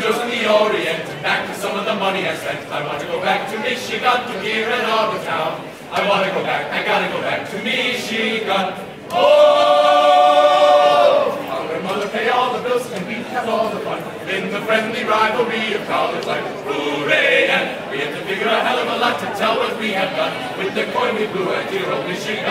chosen the Orient, back to some of the money I spent. I want to go back to Michigan, to here and the town. I want to go back, I gotta go back to Michigan. Oh! Father let mother pay all the bills and we have all the fun. In the friendly rivalry of college life, hooray! And we had to figure a hell of a lot to tell what we have done with the coin we blew at dear old Michigan.